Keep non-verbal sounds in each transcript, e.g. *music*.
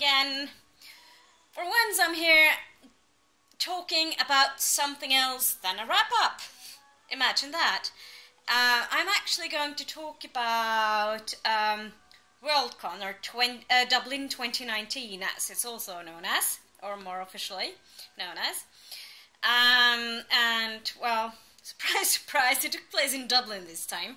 again. For once, I'm here talking about something else than a wrap up. Imagine that. Uh, I'm actually going to talk about um, Worldcon or 20, uh, Dublin 2019, as it's also known as, or more officially known as. Um, and well, *laughs* surprise, surprise, it took place in Dublin this time.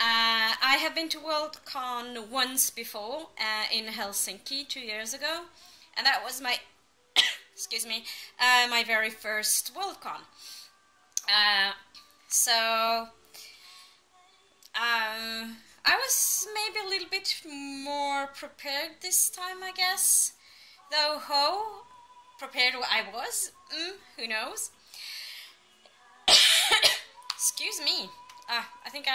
Uh, I have been to Worldcon once before uh, in Helsinki two years ago, and that was my *coughs* excuse me uh, my very first Worldcon. Uh, so um, I was maybe a little bit more prepared this time, I guess. Though how prepared I was, mm, who knows? *coughs* Excuse me. Ah, I think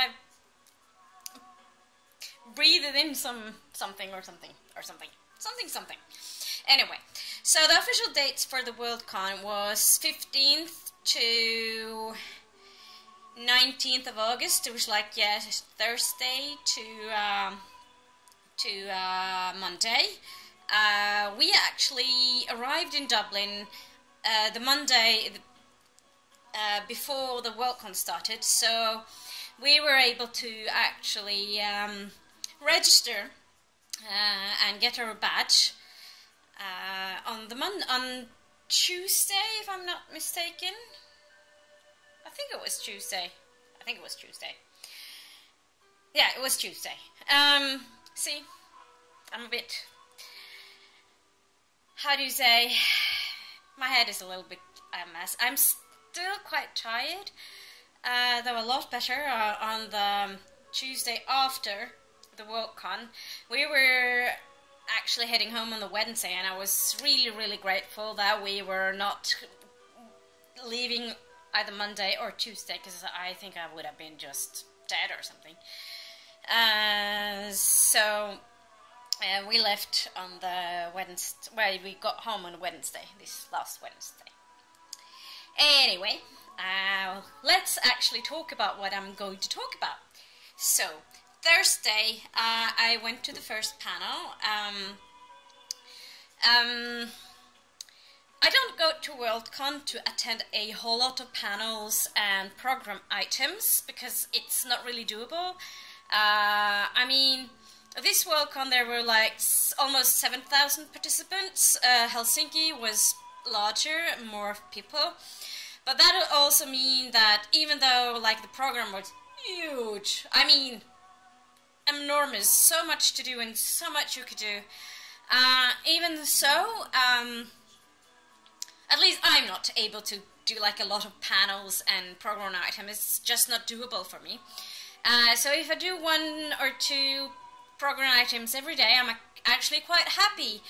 I breathed in some something or something or something something something. Anyway, so the official dates for the Worldcon was 15th to 19th of August. It was like yeah Thursday to um, to uh, Monday. Uh, we actually arrived in Dublin uh, the Monday uh, before the Worldcon started, so we were able to actually um, register uh, and get our badge uh, on the mon- on Tuesday, if I'm not mistaken. I think it was Tuesday. I think it was Tuesday. Yeah, it was Tuesday. Um, see, I'm a bit. How do you say? My head is a little bit a mess. I'm still quite tired, uh, though a lot better uh, on the Tuesday after the Worldcon. We were actually heading home on the Wednesday, and I was really, really grateful that we were not leaving either Monday or Tuesday because I think I would have been just dead or something. Uh, so uh, we left on the Wednesday. Well, we got home on Wednesday, this last Wednesday. Anyway, uh, let's actually talk about what I'm going to talk about. So, Thursday, uh, I went to the first panel. Um, um, I don't go to Worldcon to attend a whole lot of panels and program items because it's not really doable. Uh, I mean, this Worldcon there were like almost 7,000 participants. Uh, Helsinki was larger, more people. But that also mean that even though like the program was huge, I mean, enormous, so much to do and so much you could do. Uh, even so, um, at least I'm not able to do like a lot of panels and program items. It's just not doable for me. Uh, so if I do one or two program items every day, I'm actually quite happy.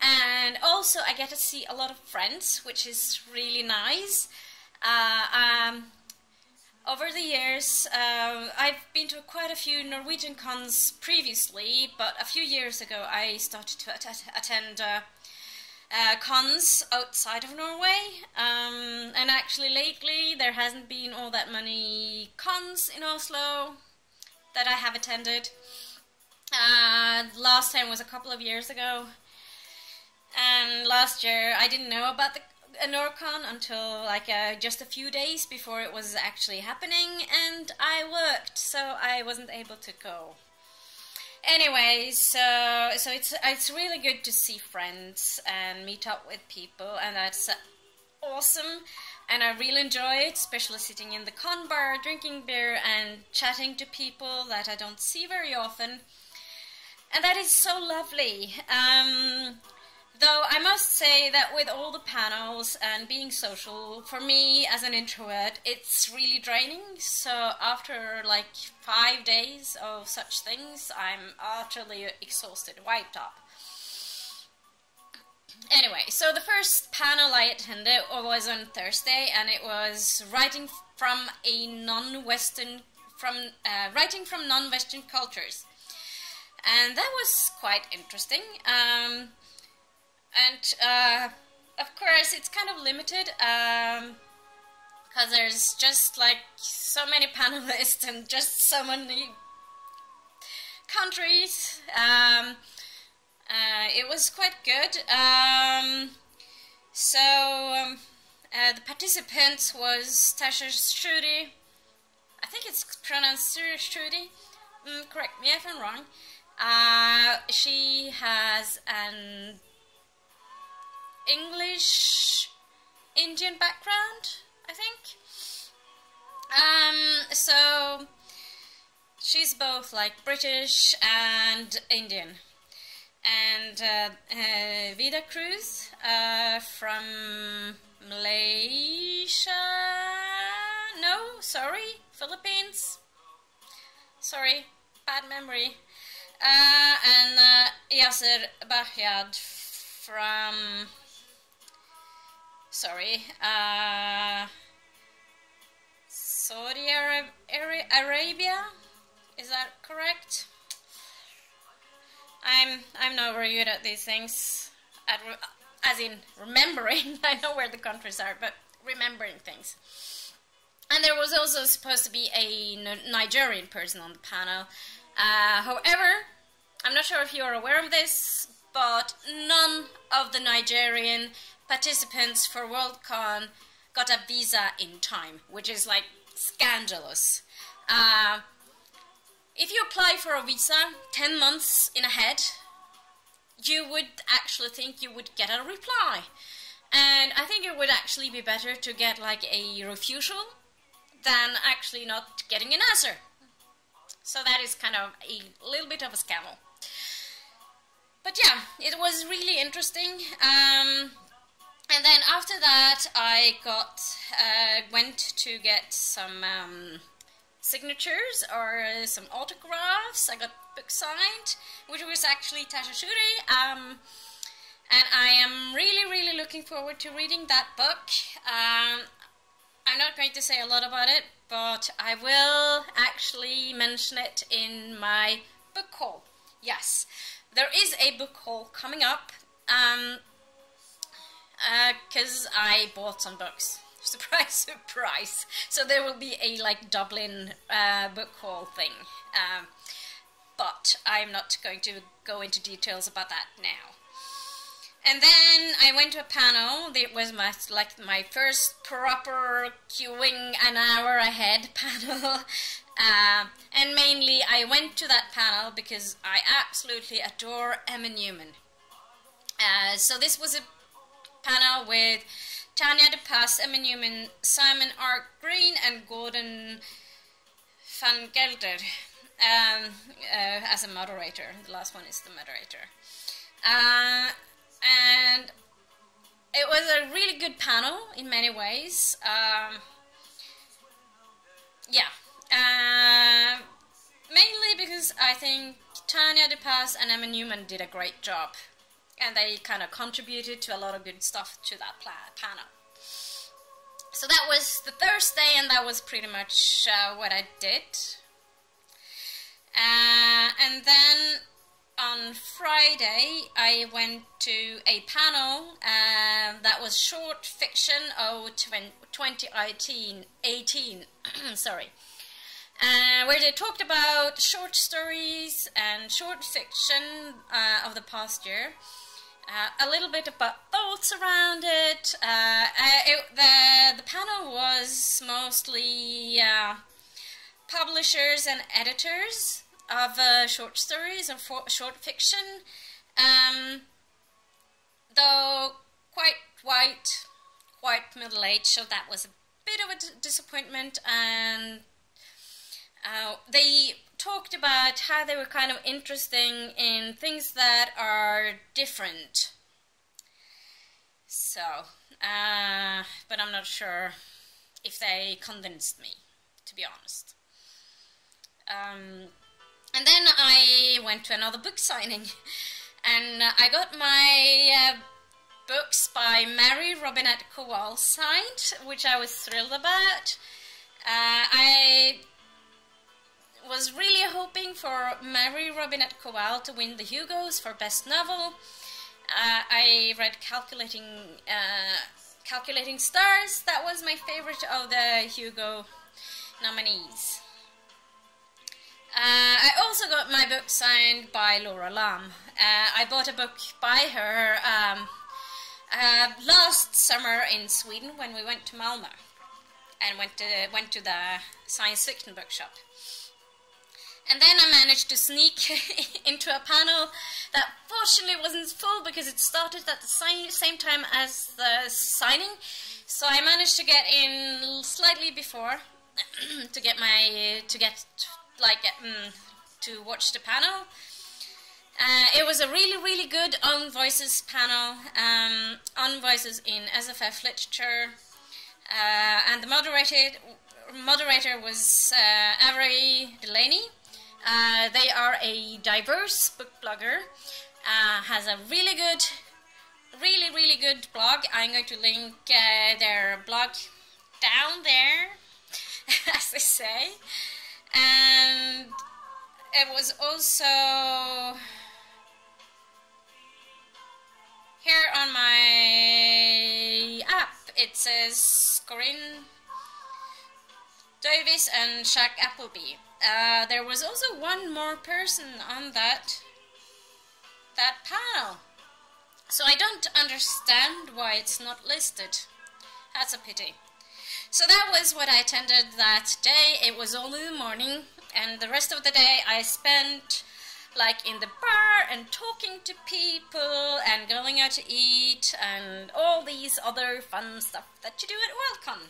And also, I get to see a lot of friends, which is really nice. Uh, um, over the years, uh, I've been to quite a few Norwegian cons previously, but a few years ago I started to at attend uh, uh, cons outside of Norway. Um, and actually, lately, there hasn't been all that many cons in Oslo that I have attended. Uh, last time was a couple of years ago. And last year, I didn't know about the a Norcon until like uh, just a few days before it was actually happening, and I worked, so I wasn't able to go. Anyway, so so it's it's really good to see friends and meet up with people, and that's awesome. And I really enjoy it, especially sitting in the con bar, drinking beer, and chatting to people that I don't see very often. And that is so lovely. Um, Though I must say that with all the panels and being social, for me as an introvert, it's really draining. So after like five days of such things, I'm utterly exhausted, wiped up. Anyway, so the first panel I attended was on Thursday, and it was writing from a non-Western, from uh, writing from non-Western cultures, and that was quite interesting. Um, and uh, of course it's kind of limited because um, there's just like so many *laughs* panelists and just so many countries um, uh, it was quite good. Um, so um, uh, the participants was Tasha Shruti. I think it's pronounced Shruti. Mm, correct me if I'm wrong. Uh, she has an English Indian background, I think. Um, so she's both like British and Indian. And uh, uh, Vida Cruz uh, from Malaysia. No, sorry, Philippines. Sorry, bad memory. Uh, and uh, Yasser Bahjatt from. Sorry, uh, Saudi Arab Arabia. Is that correct? I'm I'm not very good at these things. At as in remembering. *laughs* I know where the countries are, but remembering things. And there was also supposed to be a Nigerian person on the panel. Uh, however, I'm not sure if you are aware of this, but none of the Nigerian participants for Worldcon got a visa in time, which is like scandalous. Uh, if you apply for a visa 10 months in ahead, you would actually think you would get a reply. And I think it would actually be better to get like a refusal than actually not getting an answer. So that is kind of a little bit of a scandal. But yeah, it was really interesting. Um, and then after that, I got uh, went to get some um, signatures or some autographs. I got book signed, which was actually Tasha Shuri. Um, and I am really, really looking forward to reading that book. Um, I'm not going to say a lot about it, but I will actually mention it in my book haul. Yes, there is a book haul coming up because uh, I bought some books. *laughs* Surprise, surprise. So there will be a like Dublin uh, book haul thing. Um, but I'm not going to go into details about that now. And then I went to a panel. It was my like my first proper queuing an hour ahead *laughs* panel. Uh, and mainly I went to that panel because I absolutely adore Emma Newman. Uh, so this was a panel with Tanya DePass, Emma Newman, Simon R. Green, and Gordon Van Gelder um, uh, as a moderator. The last one is the moderator. Uh, and it was a really good panel in many ways. Um, yeah. Uh, mainly because I think Tanya DePass and Emma Newman did a great job and they kind of contributed to a lot of good stuff to that panel. So that was the Thursday, and that was pretty much uh, what I did. Uh, and then on Friday, I went to a panel uh, that was short fiction of 2018, 18, *clears throat* sorry, uh, where they talked about short stories and short fiction uh, of the past year. Uh, a little bit about thoughts around it. Uh, uh, it the the panel was mostly uh, publishers and editors of uh, short stories and short fiction, um, though quite white, quite middle aged. So that was a bit of a disappointment and. They talked about how they were kind of interesting in things that are different. So, uh, but I'm not sure if they convinced me, to be honest. Um, and then I went to another book signing, *laughs* and I got my uh, books by Mary Robinette Kowal signed, which I was thrilled about. Uh, I was really hoping for Mary Robinette Kowal to win the Hugos for Best Novel. Uh, I read Calculating uh, Calculating Stars. That was my favorite of the Hugo nominees. Uh, I also got my book signed by Laura Lam. Uh, I bought a book by her um, uh, last summer in Sweden when we went to Malmö and went to went to the science fiction bookshop. And then I managed to sneak *laughs* into a panel that fortunately wasn't full because it started at the same time as the signing. So I managed to get in slightly before *clears throat* to get my to get like um, to watch the panel. Uh, it was a really, really good on voices panel, um, on voices in SFF literature, uh, and the moderated moderator was uh, Avery Delaney. Uh, they are a diverse book blogger, uh, has a really good, really, really good blog. I'm going to link uh, their blog down there, *laughs* as they say. And it was also here on my app. It says Corinne Duyvis and Shaq Appleby. Uh, there was also one more person on that that panel. So I don't understand why it's not listed. That's a pity. So that was what I attended that day. It was only the morning, and the rest of the day I spent like in the bar and talking to people and going out to eat and all these other fun stuff that you do at Worldcon.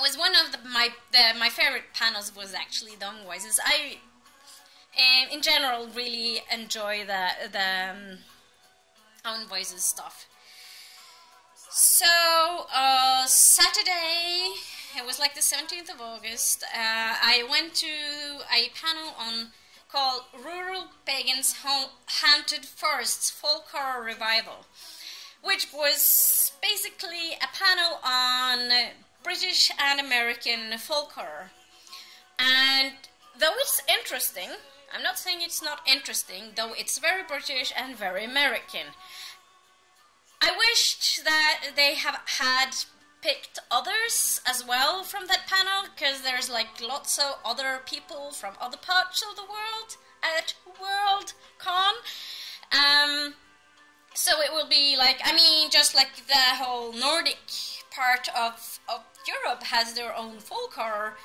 Was one of the, my the, my favorite panels was actually Dumb Voices. I, um, in general, really enjoy the the um, own voices stuff. So, uh, Saturday, it was like the 17th of August, uh, I went to a panel on called Rural Pagans Haunted Forests Folk Horror Revival, which was basically a British and American folk horror. And though it's interesting, I'm not saying it's not interesting, though it's very British and very American. I wished that they have had picked others as well from that panel because there's like lots of other people from other parts of the world at Worldcon. Um, so it will be like I mean, just like the whole Nordic part of of Europe has their own folk horror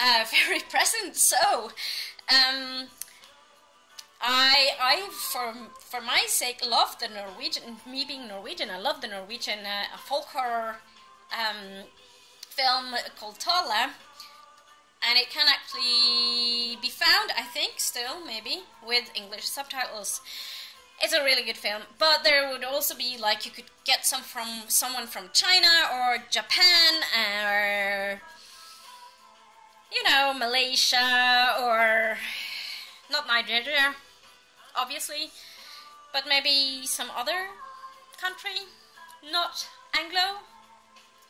uh, *laughs* very present. So. Um, I, I, for for my sake, love the Norwegian. Me being Norwegian, I love the Norwegian uh, folk horror um, film called Thale, and it can actually be found, I think, still maybe with English subtitles. It's a really good film, but there would also be like you could get some from someone from China or Japan or you know Malaysia or not Nigeria obviously, but maybe some other country, not Anglo.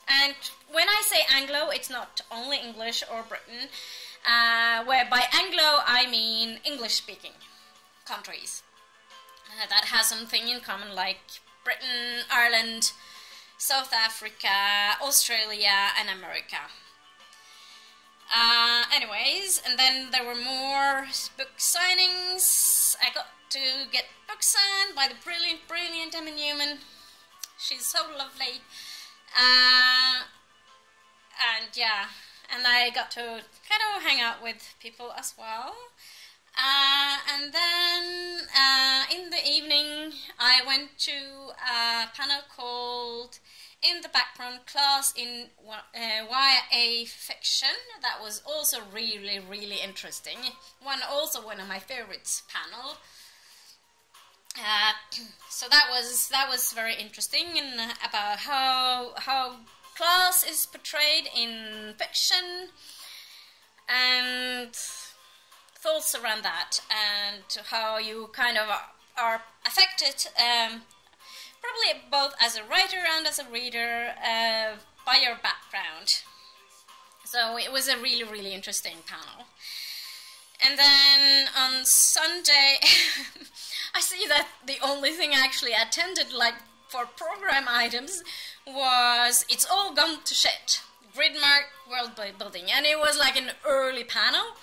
And when I say Anglo, it's not only English or Britain. Uh, where by Anglo I mean English-speaking countries uh, that has something in common, like Britain, Ireland, South Africa, Australia, and America. Uh, anyways, and then there were more book signings. I got to get books signed by the brilliant, brilliant Emma Newman. She's so lovely. Uh, and yeah, and I got to kind of hang out with people as well. Uh, and then I went to a panel called in the background class in uh, YA fiction. That was also really, really interesting. One also one of my favorites panel. Uh, *clears throat* so that was that was very interesting and about how how class is portrayed in fiction and thoughts around that and how you kind of are affected um, probably both as a writer and as a reader uh, by your background. So it was a really, really interesting panel. And then on Sunday, *laughs* I see that the only thing I actually attended, like for program items, was It's All Gone to Shit, Grimdark World Building. And it was like an early panel.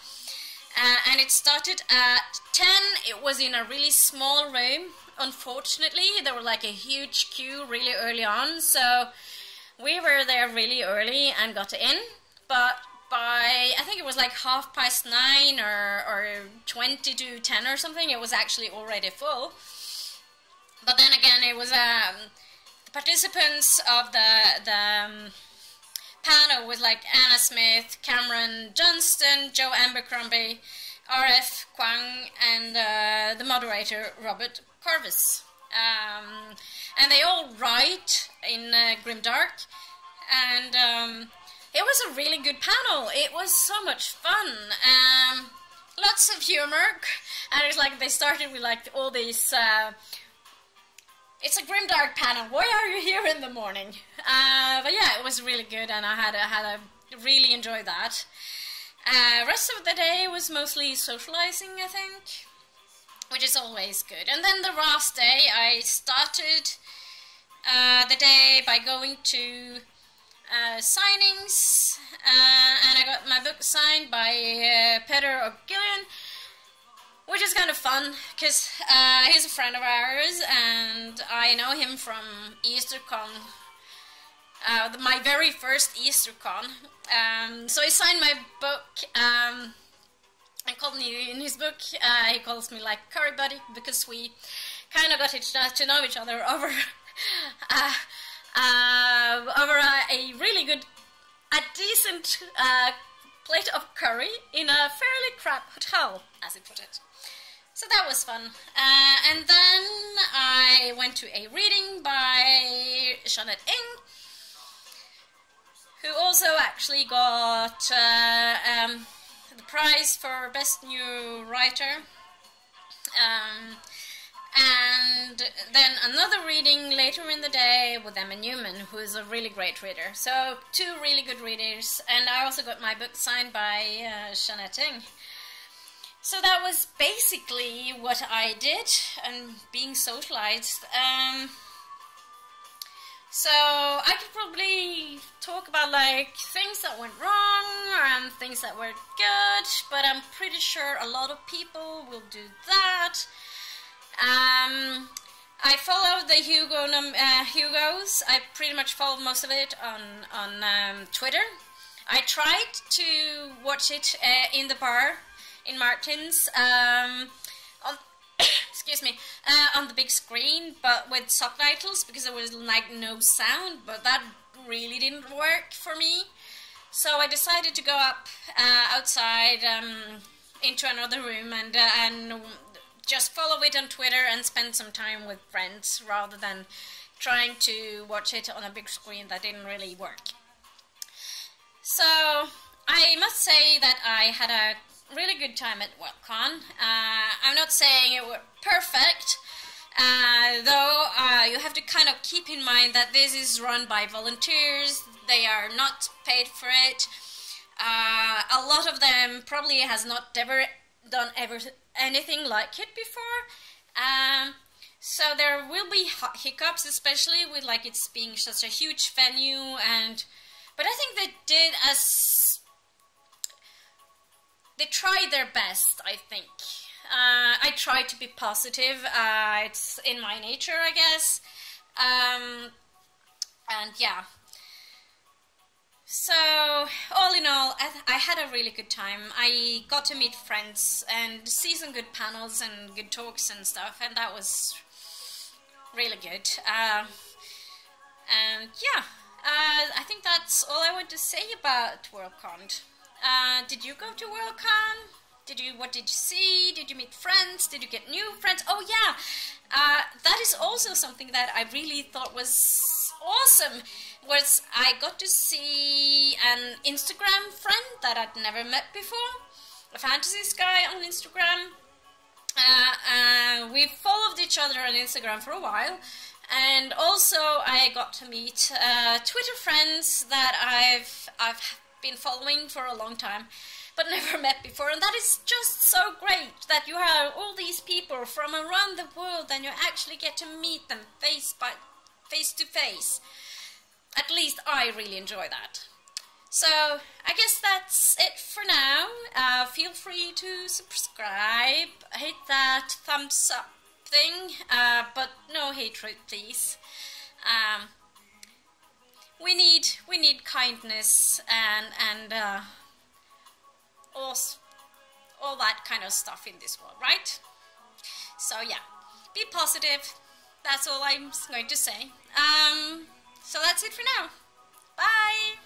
Uh, and it started at 10. It was in a really small room. Unfortunately, there were like a huge queue really early on, so we were there really early and got in. But by I think it was like half past nine or or twenty to ten or something, it was actually already full. But then again, it was um, the participants of the the um, panel was like Anna Smith, Cameron Johnston, Joe Abercrombie, R.F. Kuang, and uh, the moderator Robert Corvus. Um, and they all write in uh, Grimdark, and um, it was a really good panel. It was so much fun. Um, lots of humor, *laughs* and it's like they started with like all these. Uh, it's a grim dark panel. Why are you here in the morning? Uh, but yeah, it was really good, and I had a, had a really enjoyed that. Uh, rest of the day was mostly socializing, I think, which is always good. And then the last day, I started uh, the day by going to uh, signings, uh, and I got my book signed by uh, Peter O'Gillion, which is kind of fun because uh, he's a friend of ours, and I know him from EasterCon, uh, my very first EasterCon. Um, so he signed my book. Um, and called me in his book. Uh, he calls me like curry buddy because we kind of got to know each other *laughs* over uh, over a, really good, a decent uh, plate of curry in a fairly crap hotel, as he put it. So that was fun. Uh, and then I went to a reading by Jeanette Ng, who also actually got uh, um, the prize for Best New Writer. Um, and then another reading later in the day with Emma Newman, who is a really great reader. So two really good readers, and I also got my book signed by uh, Jeanette Ng. So that was basically what I did, and being socialized. Um, so I could probably talk about like things that went wrong and things that were good, but I'm pretty sure a lot of people will do that. Um, I follow the Hugo uh, Hugos. I pretty much follow most of it on on um, Twitter. I tried to watch it uh, in the bar in Martin's um, on *coughs* excuse me uh, on the big screen, but with subtitles because there was like no sound. But that really didn't work for me. So I decided to go up uh, outside um, into another room and uh, and just follow it on Twitter and spend some time with friends rather than trying to watch it on a big screen that didn't really work. So I must say that I had a really good time at WorldCon. Uh, I'm not saying it was perfect, uh, though uh, you have to kind of keep in mind that this is run by volunteers. They are not paid for it. Uh, a lot of them probably has not ever done ever anything like it before. Um, so there will be hiccups, especially with like it's being such a huge venue, and but I think they did as they try their best. I think uh, I try to be positive. Uh, it's in my nature, I guess. Um, and yeah, so, all in all, I, I, had a really good time. I got to meet friends and see some good panels and good talks and stuff, and that was really good. Uh, and yeah, uh, I think that's all I want to say about Worldcon. Uh, did you go to Worldcon? Did you? What did you see? Did you meet friends? Did you get new friends? Oh yeah, uh, that is also something that I really thought was awesome was I got to see an Instagram friend that I'd never met before, A Fantasy Sky on Instagram. Uh, uh, we followed each other on Instagram for a while, and also I got to meet uh, Twitter friends that I've I've been following for a long time, but never *laughs* met before, and that is just so great that you have all these people from around the world, and you actually get to meet them face by face to face. At least I really enjoy that. So I guess that's it for now. Uh, feel free to subscribe, hit that thumbs up thing, uh, but no hatred, please. Um, we need we need kindness and and uh, all all that kind of stuff in this world, right? So yeah, be positive. That's all I'm going to say. Um, so that's it for now. Bye.